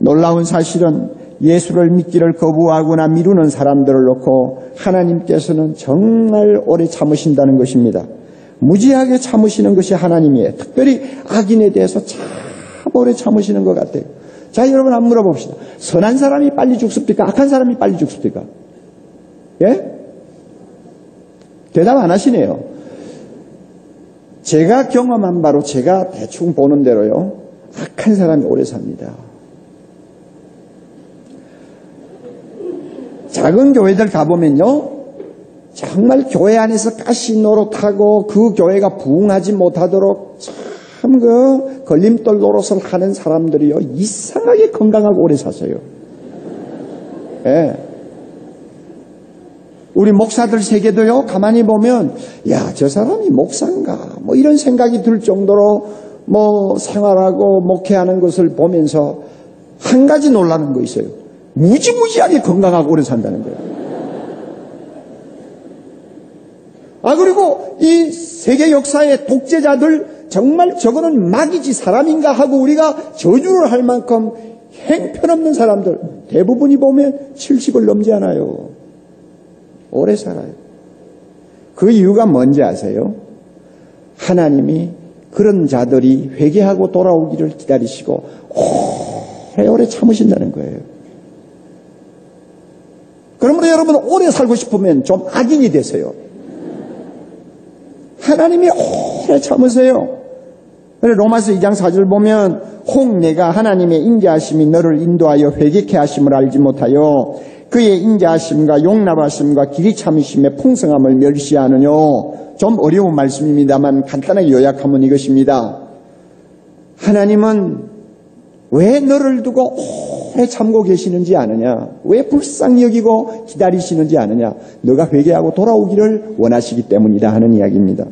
놀라운 사실은 예수를 믿기를 거부하거나 미루는 사람들을 놓고 하나님께서는 정말 오래 참으신다는 것입니다. 무지하게 참으시는 것이 하나님이에요. 특별히 악인에 대해서 참 오래 참으시는 것 같아요. 자, 여러분 한번 물어봅시다. 선한 사람이 빨리 죽습니까? 악한 사람이 빨리 죽습니까? 예? 대답 안 하시네요. 제가 경험한 바로 제가 대충 보는 대로요. 악한 사람이 오래 삽니다. 작은 교회들 가보면요. 정말 교회 안에서 가시 노릇하고 그 교회가 부흥하지 못하도록 참 그 걸림돌 노릇을 하는 사람들이요. 이상하게 건강하고 오래 사세요. 예. 우리 목사들 세계도요, 가만히 보면, 야, 저 사람이 목사인가? 뭐 이런 생각이 들 정도로 뭐 생활하고 목회하는 것을 보면서 한 가지 놀라는 거 있어요. 무지무지하게 건강하고 오래 산다는 거예요. 아, 그리고 이 세계 역사의 독재자들 정말 저거는 막이지 사람인가 하고 우리가 저주를 할 만큼 행편없는 사람들 대부분이 보면 70을 넘지 않아요. 오래 살아요. 그 이유가 뭔지 아세요? 하나님이 그런 자들이 회개하고 돌아오기를 기다리시고 오래오래 참으신다는 거예요. 그러므로 여러분 오래 살고 싶으면 좀 악인이 되세요. 하나님이 오래 참으세요. 로마서 2장 4절 보면 혹 내가 하나님의 인자하심이 너를 인도하여 회개케 하심을 알지 못하여 그의 인자하심과 용납하심과 길이 참으심의 풍성함을 멸시하느뇨. 좀 어려운 말씀입니다만 간단하게 요약하면 이것입니다. 하나님은 왜 너를 두고 오래 참고 계시는지 아느냐? 왜 불쌍히 여기고 기다리시는지 아느냐? 너가 회개하고 돌아오기를 원하시기 때문이다 하는 이야기입니다.